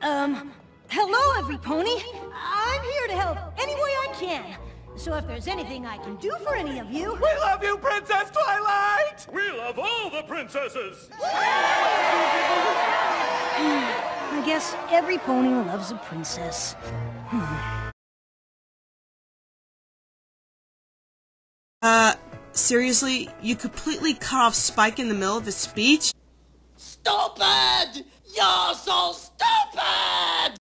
Um, hello, every pony. I'm here to help any way I can. So if there's anything I can do for any of you... We love you, Princess Twilight! We love all the princesses! I guess every pony loves a princess. Hmm. Uh, seriously? You completely cut off Spike in the middle of his speech? Stupid!